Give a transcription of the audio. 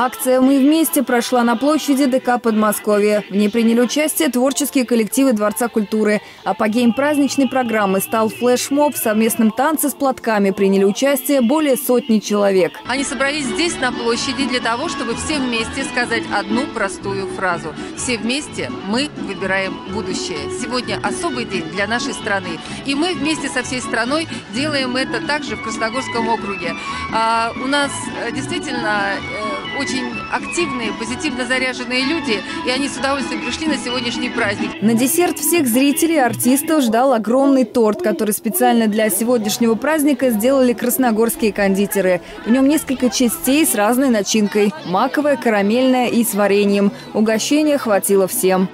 Акция «Мы вместе» прошла на площади ДК Подмосковья. В ней приняли участие творческие коллективы Дворца культуры. Апогеем праздничной программы стал флешмоб. В совместном танце с платками приняли участие более сотни человек. Они собрались здесь, на площади, для того, чтобы все вместе сказать одну простую фразу. Все вместе мы выбираем будущее. Сегодня особый день для нашей страны. И мы вместе со всей страной делаем это также в Красногорском округе. А, у нас э, действительно э, очень активные, позитивно заряженные люди, и они с удовольствием пришли на сегодняшний праздник. На десерт всех зрителей артистов ждал огромный торт, который специально для сегодняшнего праздника сделали красногорские кондитеры. В нем несколько частей с разной начинкой – маковая, карамельная и с вареньем. Угощения хватило всем.